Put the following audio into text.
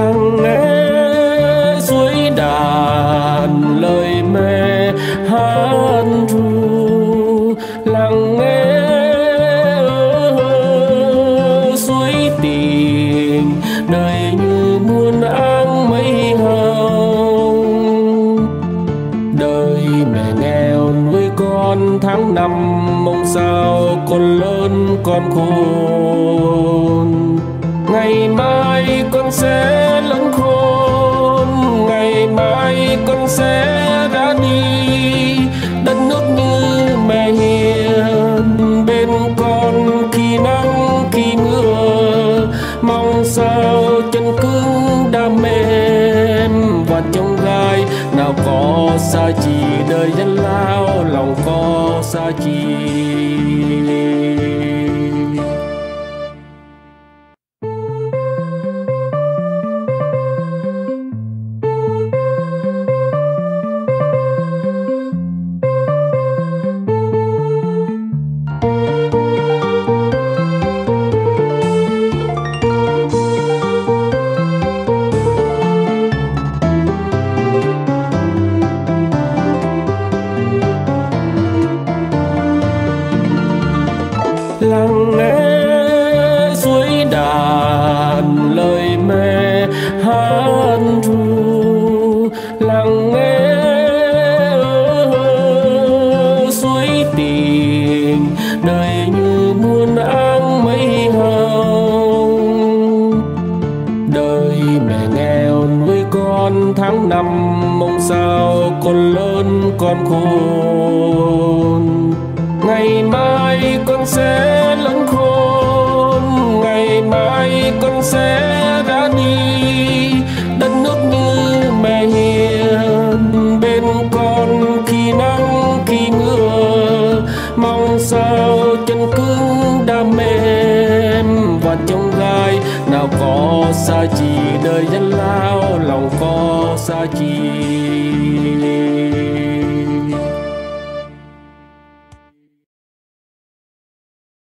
lắng nghe suối đàn lời mê hát ru lắng nghe suối tình đời như muôn áng mây hồng. Đời mẹ nghèo nuôi con tháng năm, mong sao con lớn con khôn. Sẽ ra đi. Đất nước như mẹ hiền, bên con khi nắng, khi mưa. Mong sao chân cứng đam mềm và trong gai, nào có xa chỉ đời dân lao, lòng có xa chi nuôi tháng năm, mong sao con lớn con khôn. Ngày mai con sẽ lớn khôn, ngày mai con sẽ ra đi. Đất nước như mẹ hiền, bên con khi nắng khi mưa. Mong sao chân cứng đam mềm và trong gai nào có xa chi đời dân lao lòng có xa chi.